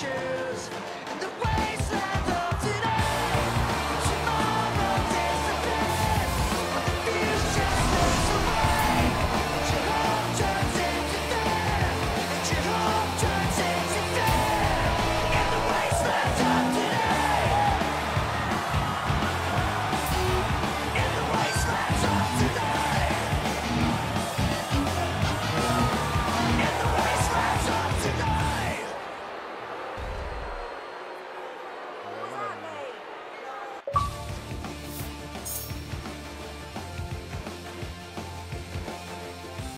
shoes.